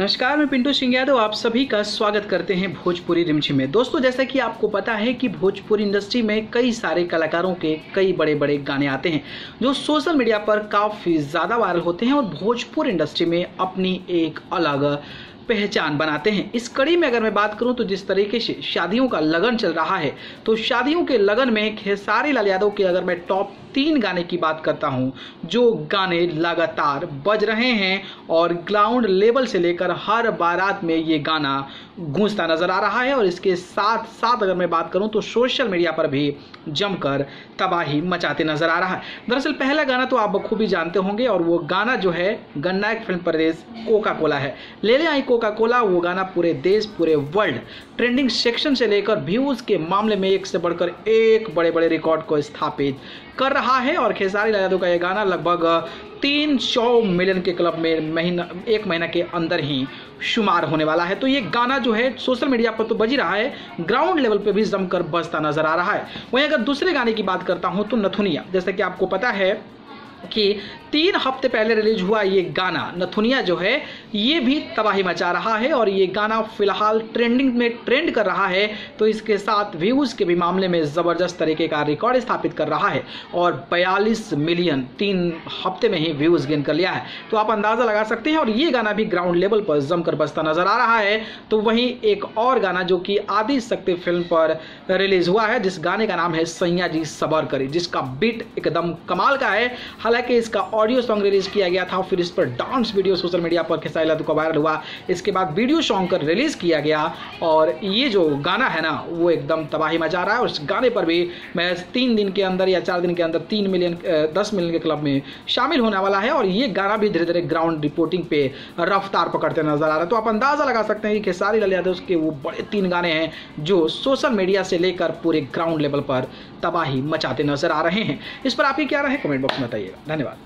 नमस्कार, मैं पिंटू सिंह यादव, आप सभी का स्वागत करते हैं भोजपुरी रिमझिम में। दोस्तों, जैसा कि आपको पता है कि भोजपुरी इंडस्ट्री में कई सारे कलाकारों के कई बड़े बड़े गाने आते हैं, जो सोशल मीडिया पर काफ़ी ज़्यादा वायरल होते हैं और भोजपुरी इंडस्ट्री में अपनी एक अलग पहचान बनाते हैं। इस कड़ी में अगर मैं बात करूँ तो जिस तरीके से शादियों का लगन चल रहा है तो शादियों के लगन में खेसारी लाल यादव के अगर मैं टॉप तीन गाने की बात करता हूँ, जो गाने लगातार बज रहे हैं और ग्राउंड लेवल से लेकर हर बारात में ये गाना गूंजता नज़र आ रहा है। और इसके साथ साथ अगर मैं बात करूँ तो सोशल मीडिया पर भी जमकर तबाही मचाते नज़र आ रहा है। दरअसल पहला गाना तो आप बखूबी जानते होंगे और वो गाना जो है, गन्नायक फ़िल्म प्रदेश कोका कोला है। ले ले आई कोका कोला वो गाना पूरे देश, पूरे वर्ल्ड ट्रेंडिंग सेक्शन से लेकर व्यूज़ के मामले में एक से बढ़कर एक बड़े बड़े रिकॉर्ड को स्थापित कर रहा है और खेसारी लाल यादव का यह गाना लगभग तीन सौ मिलियन के क्लब में महीना, एक महीना के अंदर ही शुमार होने वाला है। तो ये गाना जो है, सोशल मीडिया पर तो बजी रहा है, ग्राउंड लेवल पे भी जमकर बजता नज़र आ रहा है। वहीं अगर दूसरे गाने की बात करता हूँ तो नथुनिया, जैसे कि आपको पता है कि तीन हफ़्ते पहले रिलीज़ हुआ ये गाना, नथुनिया जो है, ये भी तबाही मचा रहा है और ये गाना फ़िलहाल ट्रेंडिंग में ट्रेंड कर रहा है तो इसके साथ व्यूज़ के भी मामले में ज़बरदस्त तरीके का रिकॉर्ड स्थापित कर रहा है और 42 मिलियन तीन हफ़्ते में ही व्यूज़ गेन कर लिया है। तो आप अंदाज़ा लगा सकते हैं और ये गाना भी ग्राउंड लेवल पर जमकर बसता नज़र आ रहा है। तो वहीं एक और गाना जो कि आदि शक्ति फ़िल्म पर रिलीज़ हुआ है, जिस गाने का नाम है सैया जी सबर करी जिसका बीट एकदम कमाल का है। हालाँकि इसका ऑडियो सॉन्ग रिलीज़ किया गया था, फिर इस पर डांस वीडियो सोशल मीडिया पर खेसारी लाल का वायरल हुआ। इसके बाद वीडियो सॉन्ग कर रिलीज़ किया गया और ये जो गाना है ना, वो एकदम तबाही मचा रहा है और इस गाने पर भी मैं तीन दिन के अंदर या चार दिन के अंदर तीन मिलियन दस मिलियन के क्लब में शामिल होने वाला है और ये गाना भी धीरे धीरे ग्राउंड रिपोर्टिंग पे रफ्तार पकड़ते नज़र आ रहा है। तो आप अंदाज़ा लगा सकते हैं कि खेसारी लाल यादव के वो बड़े तीन गाने हैं जो सोशल मीडिया से लेकर पूरे ग्राउंड लेवल पर तबाही मचाते नज़र आ रहे हैं। इस पर आपकी क्या रहे कमेंट बॉक्स में बताइएगा। धन्यवाद